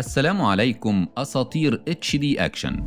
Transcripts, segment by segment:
السلام عليكم أساطير اتش دي أكشن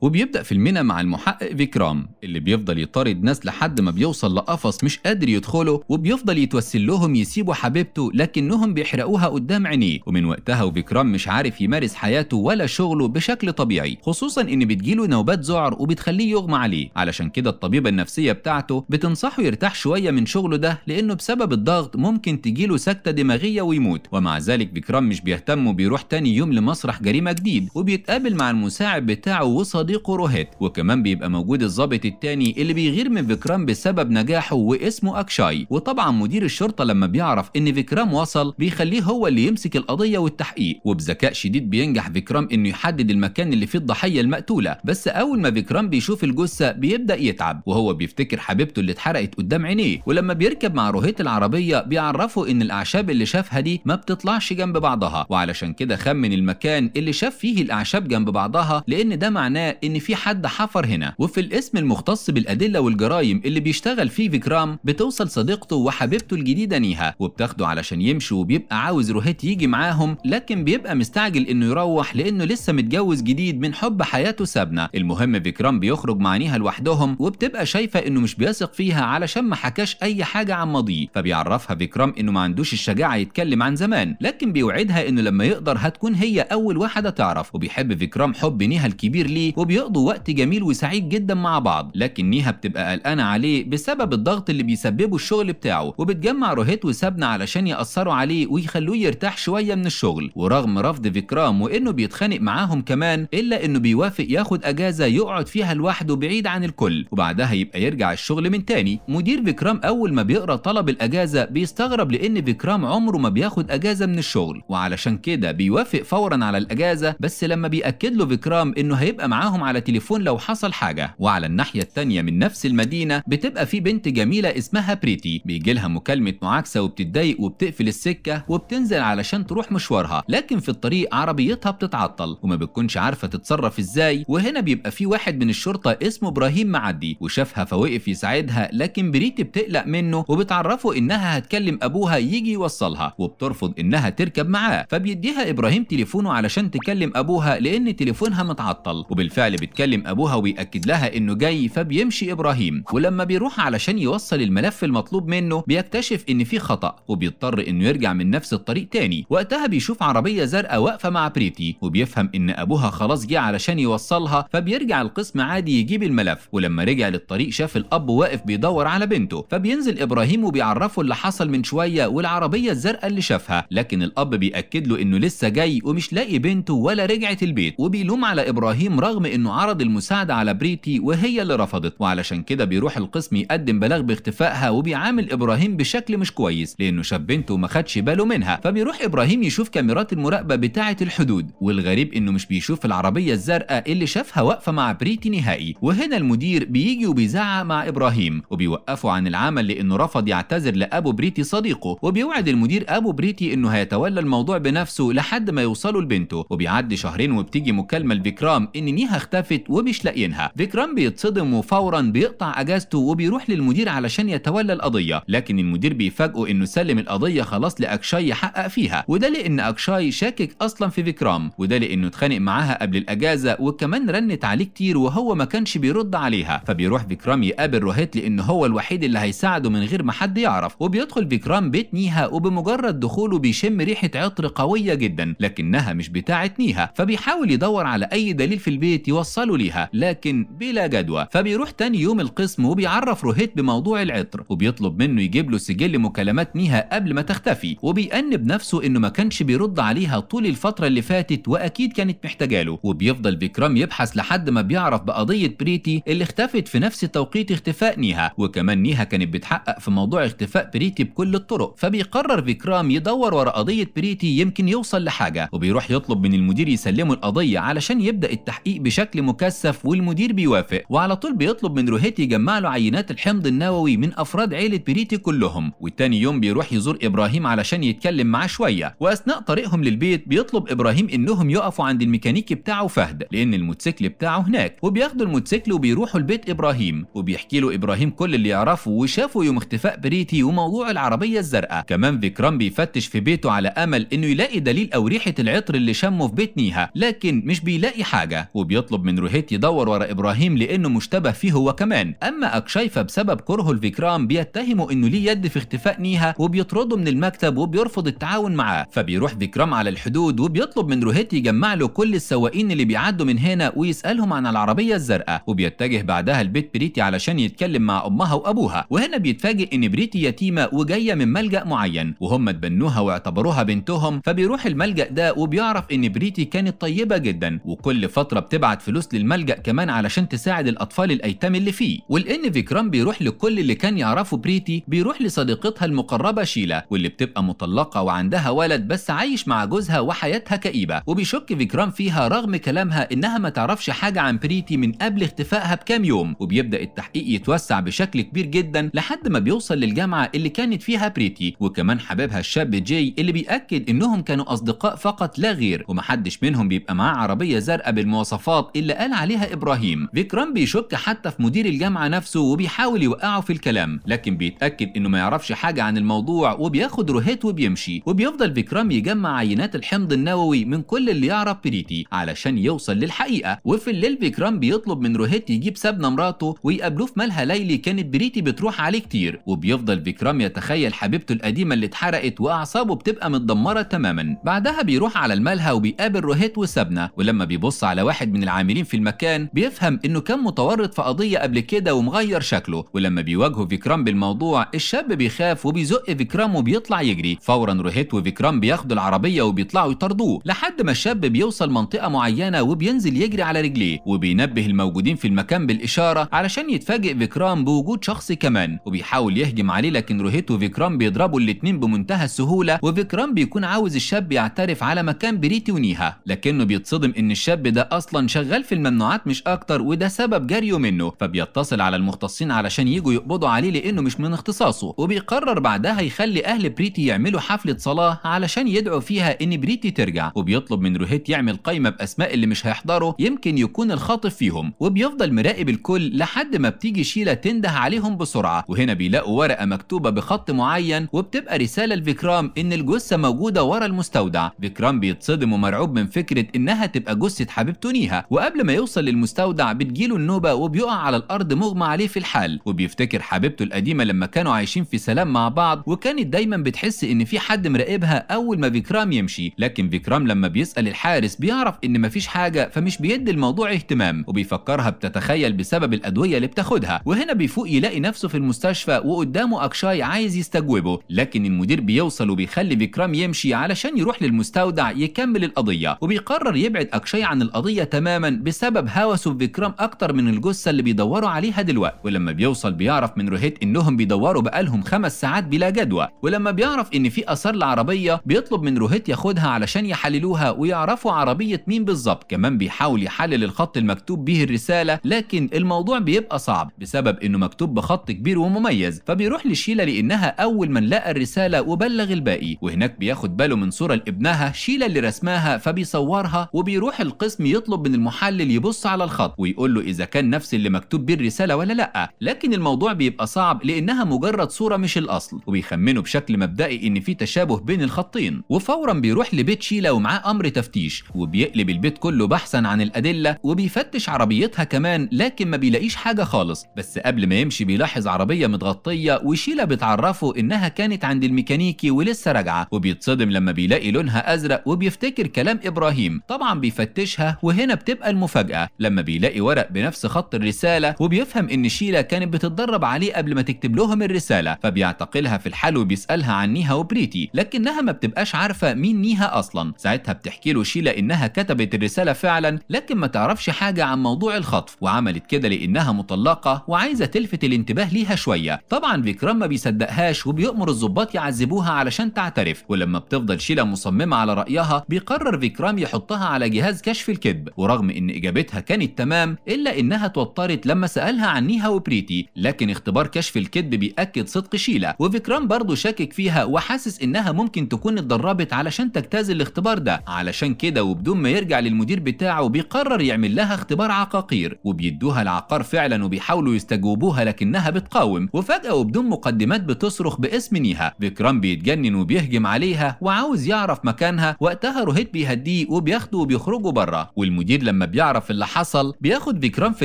وبيبدأ فيلمنا مع المحقق فيكرام اللي بيفضل يطارد ناس لحد ما بيوصل لقفص مش قادر يدخله وبيفضل يتوسل لهم يسيبوا حبيبته لكنهم بيحرقوها قدام عينيه. ومن وقتها وفيكرام مش عارف يمارس حياته ولا شغله بشكل طبيعي خصوصا إن بتجيله نوبات ذعر وبتخليه يغمى عليه. علشان كده الطبيبة النفسية بتاعته بتنصحه يرتاح شوية من شغله ده لأنه بسبب الضغط ممكن تجيله سكتة دماغية ويموت. ومع ذلك فيكرام مش بيهتم وبيروح تاني يوم لمسرح جريمة جديد وبيتقابل مع المساعد بتاعه وصديقه روهيت وكمان بيبقى موجود الضابط التاني اللي بيغير من فيكرام بسبب نجاحه واسمه أكشاي. وطبعا مدير الشرطة لما بيعرف إن فيكرام وصل بيخليه هو اللي يمسك القضية والتحقيق. وبذكاء شديد بينجح فيكرام إنه يحدد المكان اللي فيه الضحية المقتولة. بس أول ما فيكرام بيشوف الجثة بيبدأ يتعب. وهو بيفتكر حبيبته اللي اتحرقت قدام عينيه. ولما بيركب مع روهيت العربية بيعرفوا إن الأعشاب اللي شافها دي ما بتطلعش جنب بعضها. وعلشان كده خمن المكان اللي شاف فيه الأعشاب جنب بعضها لأن ده معناه إن في حد حفر هنا. وفي الاسم المختص بالأدلة والجرائم اللي بيشتغل فيه فيكرام بتوصل صديقته وحبيبته الجديدة نيها وبتاخده علشان يمشي وبيبقى عاوز روهيت يجي معاهم لكن بيبقى مستعجل إنه يروح لإنه لسه متجوز جديد من حب حياته سابنا. المهم فيكرام بيخرج مع نيها لوحدهم وبتبقى شايفة إنه مش بيثق فيها علشان ما حكاش أي حاجة عن ماضيه. فبيعرفها فيكرام إنه ما عندوش الشجاعة يتكلم عن زمان لكن بيوعدها إنه لما يقدر هتكون هي أول واحدة تعرف. وبيحب فيكرام حب نيها الكبير ليه وبيقضوا وقت جميل وسعيد جدا مع بعض لكن نيها بتبقى قلقانة عليه بسبب الضغط اللي بيسببه الشغل بتاعه وبتجمع روهيت وسابنا علشان يأثروا عليه ويخلوه يرتاح شوية من الشغل. ورغم رفض فيكرام وإنه بيتخانق معاهم كمان إلا إنه بيوافق ياخد أجازة يقعد فيها لوحده بعيد عن الكل. وبعدها يبقى يرجع الشغل من تاني. مدير فيكرام أول ما بيقرأ طلب الأجازة بيستغرب لأن فيكرام عمره ما بياخد أجازة من الشغل. وعلشان كده بيوافق فورا على الأجازة بس لما بيأكد له فيكرام إنه هيبقى معاهم على تليفون لو حصل حاجة. وعلى الناحية التانية من نفس المدينة بتبقى في بنت جميلة اسمها بريتي. بيجي لها مكالمة معاكسة وبتتضايق وبتقفل السكة وبتنزل علشان تروح مشوارها. لكن في الطريق عربيتها بتتعطل وما بتكونش عارفة تتصرف إزاي. وهنا بيبقى في واحد من الشرطة اسمه إبراهيم معدي. وشافها فوقف يساعدها لكن بريتي بتقلق منه وبتعرفه إنها هتكلم أبوها يجي يوصلها وبترفض إنها تركب معاه. فبيديها إبراهيم تليفونه علشان تكلم أبوها لأن تليفونها متعطل. وبالفعل بتكلم ابوها ويأكد لها إنه جاي فبيمشي إبراهيم ولما بيروح علشان يوصل الملف المطلوب منه بيكتشف إن في خطأ وبيضطر إنه يرجع من نفس الطريق تاني. وقتها بيشوف عربية زرقاء واقفة مع بريتي وبيفهم إن أبوها خلاص جه علشان يوصلها فبيرجع القسم عادي يجيب الملف. ولما رجع للطريق شاف الأب واقف بيدور على بنته. فبينزل إبراهيم وبيعرفه اللي حصل من شوية والعربية الزرقاء اللي شافها. لكن الأب بيأكد له إنه لسه جاي ومش لاقي بنته ولا رجعت البيت. وبيلوم على إبراهيم رغم انه عرض المساعدة على بريتي وهي اللي رفضت وعلشان كده بيروح القسم يقدم بلاغ باختفائها وبيعامل إبراهيم بشكل مش كويس لأنه شاف بنته وما خدش باله منها. فبيروح إبراهيم يشوف كاميرات المراقبة بتاعة الحدود والغريب إنه مش بيشوف العربية الزرقاء اللي شافها واقفة مع بريتي نهائي. وهنا المدير بيجي وبيزعق مع إبراهيم وبيوقفه عن العمل لأنه رفض يعتذر لأبو بريتي صديقه. وبيوعد المدير أبو بريتي إنه هيتولى الموضوع بنفسه لحد ما يوصلوا لبنته. وبيعدي شهرين وبتيجي مكالمة لفيكرام إن نيها اختفت ومش لاقيينها. فيكرام بيتصدم وفورا بيقطع أجازته وبيروح للمدير علشان يتولى القضية. لكن المدير بيفاجئه إنه سلم القضية خلاص لأكشاي يحقق فيها. وده لأن أكشاي شاكك أصلا في فيكرام. وده لأنه اتخانق معاها قبل الأجازة وكمان رنت عليه كتير وهو ما كانش بيرد عليها. فبيروح فيكرام يقابل روهيت لأن هو الوحيد اللي هيساعده من غير ما حد يعرف. وبيدخل فيكرام بيت نيها وبمجرد دخوله بيشم ريحة عطر قوية جدا لكنها مش بتاعه نيها فبيحاول يدور على أي دليل في البيت يوصله ليها لكن بلا جدوى. فبيروح تاني يوم القسم وبيعرف روهيت بموضوع العطر وبيطلب منه يجيب له سجل مكالمات نيها قبل ما تختفي. وبيأنب نفسه إنه ما كانش بيرد عليها طول الفترة اللي فاتت وأكيد كانت محتاجة له. وبيفضل فيكرام يبحث لحد ما بيعرف بقضية بريتي اللي اختفت في نفس توقيت اختفاء نيها. وكمان نيها كانت بتحقق في موضوع اختفاء بريتي بكل الطرق. فبيقرر فيكرام يدور ورا قضية بريتي يمكن يوصل لحاجة. وبيروح يطلب من المدير يسلمه القضية علشان يبدأ التحقيق بشكل بشكل مكثف والمدير بيوافق. وعلى طول بيطلب من روهيت يجمع له عينات الحمض النووي من أفراد عيلة بريتي كلهم. وتاني يوم بيروح يزور إبراهيم علشان يتكلم معاه شوية. وأثناء طريقهم للبيت بيطلب إبراهيم إنهم يقفوا عند الميكانيكي بتاعه فهد لأن الموتوسيكل بتاعه هناك. وبياخدوا الموتوسيكل وبيروحوا لبيت إبراهيم. وبيحكي له إبراهيم كل اللي يعرفه وشافه يوم اختفاء بريتي وموضوع العربية الزرقاء. كمان فيكرام بيفتش في بيته على أمل إنه يلاقي دليل أو ريحة العطر اللي شمه في بيت نيها لكن مش بيلاقي حاجة. وبيطلب من روهيت يدور ورا إبراهيم لأنه مشتبه فيه هو كمان. أما اكشاي فبسبب كرهه لفيكرام بيتهمه إنه ليه يد في اختفاء نيها وبيطرده من المكتب وبيرفض التعاون معاه. فبيروح فيكرام على الحدود وبيطلب من روهيت يجمع له كل السواقين اللي بيعدوا من هنا ويسألهم عن العربية الزرقاء. وبيتجه بعدها لبيت بريتي علشان يتكلم مع أمها وأبوها. وهنا بيتفاجئ إن بريتي يتيمة وجاية من ملجأ معين. وهم تبنوها واعتبروها بنتهم. فبيروح الملجأ ده وبيعرف إن بريتي كانت طيبة جدا. وكل فترة بتبعت فلوس للملجأ كمان علشان تساعد الأطفال الأيتام اللي فيه. ولان فيكرام بيروح لكل اللي كانوا يعرفوا بريتي بيروح لصديقتها المقربة شيلا واللي بتبقى مطلقة وعندها ولد بس عايش مع جوزها وحياتها كئيبة. وبيشك فيكرام فيها رغم كلامها إنها ما تعرفش حاجة عن بريتي من قبل اختفائها بكام يوم. وبيبدأ التحقيق يتوسع بشكل كبير جدا لحد ما بيوصل للجامعة اللي كانت فيها بريتي. وكمان حبيبها الشاب جاي اللي بيأكد إنهم كانوا أصدقاء فقط لا غير. ومحدش منهم بيبقى معاه عربية زرقاء بالمواصفات اللي قال عليها إبراهيم. فيكرام بيشك حتى في مدير الجامعة نفسه وبيحاول يوقعه في الكلام لكن بيتأكد إنه ما يعرفش حاجة عن الموضوع وبياخد روهيت وبيمشي. وبيفضل فيكرام يجمع عينات الحمض النووي من كل اللي يعرف بريتي علشان يوصل للحقيقة. وفي الليل فيكرام بيطلب من روهيت يجيب سابنا مراته ويقابلوه في ملهى ليلي كانت بريتي بتروح عليه كتير. وبيفضل فيكرام يتخيل حبيبته القديمة اللي اتحرقت وأعصابه بتبقى متدمرة تماما. بعدها بيروح على الملهى وبيقابل روهيت وسابنا ولما بيبص على واحد من العاملين في المكان بيفهم إنه كان متورط في قضية قبل كده ومغير شكله. ولما بيواجهه فيكرام بالموضوع الشاب بيخاف وبيزق فيكرام وبيطلع يجري. فورا روهيت وفيكرام بياخدوا العربية وبيطلعوا يطاردوه لحد ما الشاب بيوصل منطقة معينة وبينزل يجري على رجليه. وبينبه الموجودين في المكان بالإشارة علشان يتفاجئ فيكرام بوجود شخص كمان. وبيحاول يهجم عليه لكن روهيت وفيكرام بيضربوا الاتنين بمنتهى السهولة. وفيكرام بيكون عاوز الشاب يعترف على مكان بريتي ونيها. لكنه بيتصدم إن الشاب ده أصلا في الممنوعات مش أكتر وده سبب جريه منه. فبيتصل على المختصين علشان يجوا يقبضوا عليه لأنه مش من اختصاصه. وبيقرر بعدها يخلي أهل بريتي يعملوا حفلة صلاة علشان يدعوا فيها إن بريتي ترجع. وبيطلب من روهيت يعمل قائمه بأسماء اللي مش هيحضروا يمكن يكون الخاطف فيهم. وبيفضل مراقب الكل لحد ما بتيجي شيلا تنده عليهم بسرعة. وهنا بيلاقوا ورقة مكتوبة بخط معين وبتبقى رسالة لفيكرام إن الجثة موجودة ورا المستودع. فيكرام بيتصدم ومرعوب من فكرة إنها تبقى جثة حبيبته نيها وقبل ما يوصل للمستودع بتجيله النوبة وبيقع على الأرض مغمى عليه في الحال. وبيفتكر حبيبته القديمة لما كانوا عايشين في سلام مع بعض وكانت دايما بتحس إن في حد مراقبها أول ما فيكرام يمشي. لكن فيكرام لما بيسأل الحارس بيعرف إن مفيش حاجة فمش بيدي الموضوع اهتمام. وبيفكرها بتتخيل بسبب الأدوية اللي بتاخدها. وهنا بيفوق يلاقي نفسه في المستشفى وقدامه أكشاي عايز يستجوبه. لكن المدير بيوصل وبيخلي فيكرام يمشي علشان يروح للمستودع يكمل القضية. وبيقرر يبعد أكشاي عن القضية تماما. بسبب هوسه بفيكرام أكتر من الجثة اللي بيدوروا عليها دلوقتي. ولما بيوصل بيعرف من روهيت إنهم بيدوروا بقالهم خمس ساعات بلا جدوى. ولما بيعرف إن في آثار لعربية بيطلب من روهيت ياخدها علشان يحللوها ويعرفوا عربية مين بالظبط. كمان بيحاول يحلل الخط المكتوب به الرسالة لكن الموضوع بيبقى صعب بسبب إنه مكتوب بخط كبير ومميز. فبيروح لشيلا لإنها أول من لقى الرسالة وبلغ الباقي. وهناك بياخد باله من صورة لابنها شيلا اللي رسماها فبيصورها وبيروح القسم يطلب من المحلل يبص على الخط ويقول له إذا كان نفس اللي مكتوب بيه الرساله ولا لأ. لكن الموضوع بيبقى صعب لأنها مجرد صورة مش الأصل وبيخمنوا بشكل مبدئي إن في تشابه بين الخطين. وفورا بيروح لبيت شيلا ومعاه أمر تفتيش وبيقلب البيت كله بحثا عن الأدلة وبيفتش عربيتها كمان لكن ما بيلاقيش حاجة خالص. بس قبل ما يمشي بيلاحظ عربية متغطية وشيلا بتعرفه إنها كانت عند الميكانيكي ولسه راجعة. وبيتصدم لما بيلاقي لونها أزرق وبيفتكر كلام إبراهيم. طبعا بيفتشها وهنا بتبقى المفاجأة لما بيلاقي ورق بنفس خط الرسالة وبيفهم إن شيلا كانت بتتدرب عليه قبل ما تكتب لهم الرسالة فبيعتقلها في الحال وبيسألها عن نيها وبريتي لكنها ما بتبقاش عارفة مين نيها أصلا. ساعتها بتحكي له شيلا إنها كتبت الرسالة فعلا لكن ما تعرفش حاجة عن موضوع الخطف وعملت كده لإنها مطلقة وعايزة تلفت الانتباه ليها شوية. طبعا فيكرام ما بيصدقهاش وبيأمر الضباط يعذبوها علشان تعترف ولما بتفضل شيلا مصممة على رأيها بيقرر فيكرام يحطها على جهاز كشف الكذب. ورغم ورغم إن إجابتها كانت تمام إلا إنها اتوترت لما سألها عن نيها وبريتي لكن اختبار كشف الكذب بيأكد صدق شيلا. وفيكرام برضه شاكك فيها وحاسس إنها ممكن تكون اتدربت علشان تجتاز الاختبار ده. علشان كده وبدون ما يرجع للمدير بتاعه بيقرر يعمل لها اختبار عقاقير. وبيدوها العقار فعلا وبيحاولوا يستجوبوها لكنها بتقاوم. وفجأة وبدون مقدمات بتصرخ باسم نيها. فيكرام بيتجنن وبيهجم عليها وعاوز يعرف مكانها. وقتها روهيت بيهديه وبياخده وبيخرجوا بره والمدير لما بيعرف اللي حصل بياخد فيكرام في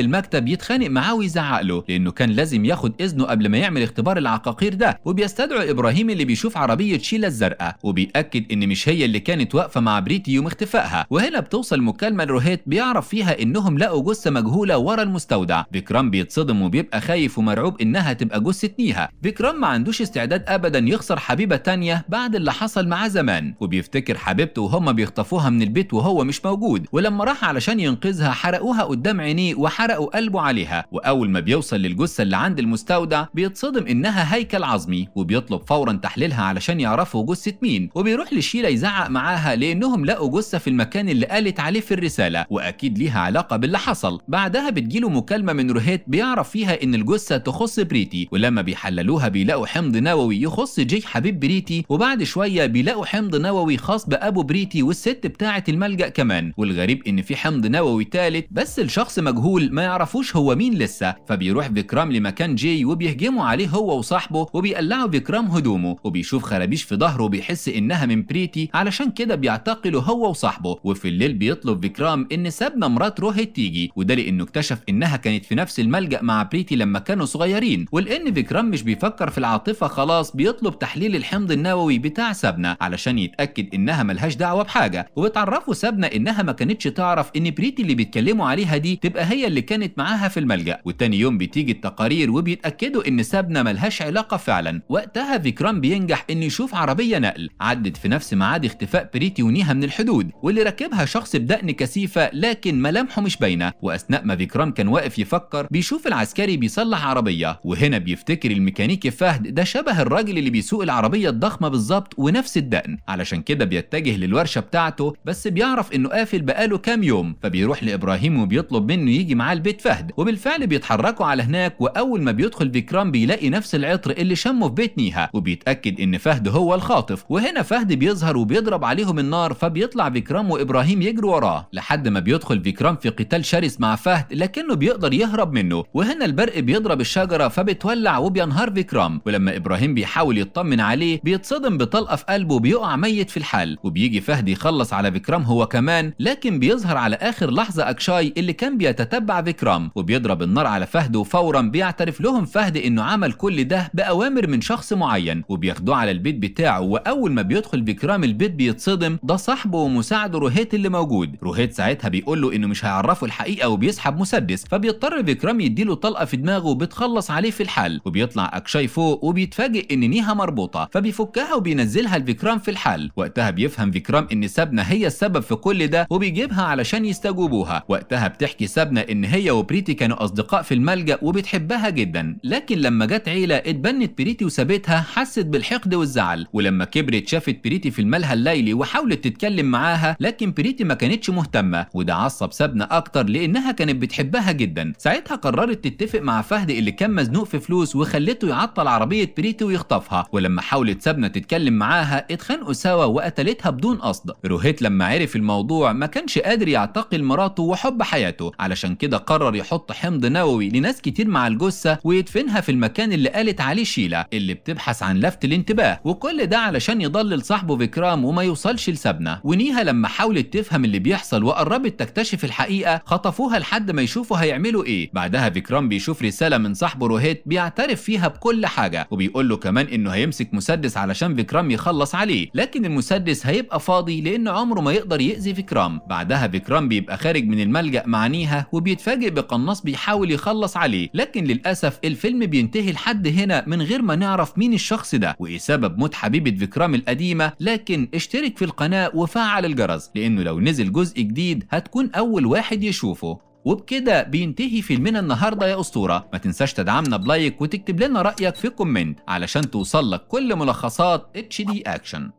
المكتب يتخانق معاه ويزعق له لأنه كان لازم ياخد إذنه قبل ما يعمل اختبار العقاقير ده وبيستدعو إبراهيم اللي بيشوف عربية شيلا الزرقاء وبيأكد إن مش هي اللي كانت واقفة مع بريتي يوم اختفائها. وهنا بتوصل مكالمة لروهيت بيعرف فيها إنهم لقوا جثة مجهولة ورا المستودع. فيكرام بيتصدم وبيبقى خايف ومرعوب إنها تبقى جثة نيها. فيكرام ما عندوش استعداد ابدا يخسر حبيبة تانية بعد اللي حصل معاه زمان. وبيفتكر حبيبته وهم بيخطفوها من البيت وهو مش موجود. ولما راح علشان ينقذها حرقوها قدام عينيه وحرقوا قلبه عليها. وأول ما بيوصل للجثة اللي عند المستودع بيتصدم إنها هيكل عظمي وبيطلب فورا تحليلها علشان يعرفوا جثة مين. وبيروح لشيلا يزعق معاها لأنهم لقوا جثة في المكان اللي قالت عليه في الرسالة. وأكيد ليها علاقة باللي حصل. بعدها بتجيله مكالمة من روهيت بيعرف فيها إن الجثة تخص بريتي. ولما بيحللوها بيلاقوا حمض نووي يخص جي حبيب بريتي. وبعد شوية بيلاقوا حمض نووي خاص بأبو بريتي والست بتاعة الملجأ كمان. والغريب إن في حمض نووي ثالث بس الشخص مجهول ما يعرفوش هو مين لسه. فبيروح فيكرام لمكان جي وبيهجموا عليه هو وصاحبه وبيقلعوا فيكرام هدومه. وبيشوف خرابيش في ظهره وبيحس إنها من بريتي علشان كده بيعتقله هو وصاحبه. وفي الليل بيطلب فيكرام إن سابنا مرات روهيت تيجي. وده لأنه اكتشف إنها كانت في نفس الملجأ مع بريتي لما كانوا صغيرين. ولأن فيكرام مش بيفكر في العاطفة خلاص بيطلب تحليل الحمض النووي بتاع سابنا علشان يتأكد إنها ملهاش دعوة بحاجة. وبتعرفه سابنا إنها ما كانتش تعرف إن بريتي اللي بيتكلموا عليها دي تبقى هي اللي كانت معاها في الملجأ وتاني يوم بتيجي التقارير وبيتأكدوا إن سابنا ملهاش علاقة فعلا. وقتها فيكرام بينجح انه يشوف عربية نقل. عدت في نفس ميعاد اختفاء بريتي ونيها من الحدود واللي راكبها شخص بدقن كثيفة لكن ملامحه مش باينة. وأثناء ما فيكرام كان واقف يفكر بيشوف العسكري بيصلح عربية. وهنا بيفتكر الميكانيكي فهد ده شبه الراجل اللي بيسوق العربية الضخمة بالظبط ونفس الدقن. علشان كده بيتجه للورشة بتاعته بس بيعرف إنه قافل بقاله كام يوم. فبيروح لإبراهيم وبيطلب منه يجي معاه البيت فهد وبالفعل بيتحركوا على هناك وأول ما بيدخل فيكرام بيلاقي نفس العطر اللي شمه في بيت نيها وبيتأكد إن فهد هو الخاطف. وهنا فهد بيظهر وبيضرب عليهم النار فبيطلع فيكرام وإبراهيم يجروا وراه. لحد ما بيدخل فيكرام في قتال شرس مع فهد لكنه بيقدر يهرب منه. وهنا البرق بيضرب الشجرة فبتولع وبينهار فيكرام ولما إبراهيم بيحاول يطمن عليه بيتصدم بطلقة في قلبه وبيقع ميت في الحال. وبيجي فهد يخلص على فيكرام هو كمان لكن بيظهر على آخر لحظة أكشاي اللي كان بيتتبع فيكرام وبيضرب النار على فهد وفورا بيعترف لهم فهد إنه عمل كل ده بأوامر من شخص معين وبياخدوه على البيت بتاعه وأول ما بيدخل فيكرام البيت بيتصدم ده صاحبه ومساعده روهيت اللي موجود. روهيت ساعتها بيقول له إنه مش هيعرفه الحقيقة وبيسحب مسدس فبيضطر فيكرام يديله طلقة في دماغه وبتخلص عليه في الحال. وبيطلع أكشاي فوق وبيتفاجئ إن نيها مربوطة فبيفكها وبينزلها لفيكرام في الحال. وقتها بيفهم فيكرام إن سابنا هي السبب في كل ده وبيجيبها علشان يستجوبوها وقتها بتحكي سابنا إن هي وبريتي كانوا أصدقاء في الملجأ وبتحبها جدا. لكن لما جت عيلة اتبنت بريتي وسابتها حست بالحقد والزعل. ولما كبرت شافت بريتي في الملهى الليلي وحاولت تتكلم معاها لكن بريتي ما كانتش مهتمة. وده عصب سابنا أكتر لإنها كانت بتحبها جدا. ساعتها قررت تتفق مع فهد اللي كان مزنوق في فلوس وخلته يعطل عربية بريتي ويخطفها. ولما حاولت سابنا تتكلم معاها اتخانقوا سوا وقتلتها بدون قصد. روهيت لما عرف الموضوع ما كانش قادر يعتقل مراته وحب حياته. علشان كده قرر يحط حمض نووي لناس كتير مع الجثة ويدفنها في المكان اللي قالت عليه شيلا اللي بتبحث عن لفت الانتباه. وكل ده علشان يضلل صاحبه فيكرام وما يوصلش لسابنا ونيها لما حاولت تفهم اللي بيحصل وقربت تكتشف الحقيقة خطفوها لحد ما يشوفوا هيعملوا إيه. بعدها فيكرام بيشوف رسالة من صاحبه روهيت بيعترف فيها بكل حاجة. وبيقول له كمان إنه هيمسك مسدس علشان فيكرام يخلص عليه. لكن المسدس هيبقى فاضي لأن عمره ما يقدر يأذي فيكرام. بعدها فيكرام بيبقى خارج من الملجأ مع نيها وبيتفاجئ بقناص بيحاول يخلص عليه. لكن للأسف الفيلم بينتهي لحد هنا من غير ما نعرف مين الشخص ده. وإيه سبب موت حبيبة فيكرام القديمة؟ لكن اشترك في القناة وفعل الجرس لأنه لو نزل جزء جديد هتكون أول واحد يشوفه. وبكده بينتهي فيلمنا النهارده يا أسطورة. ما تنساش تدعمنا ب like وتكتب لنا رأيك في comment علشان توصل لك كل ملخصات HD Action.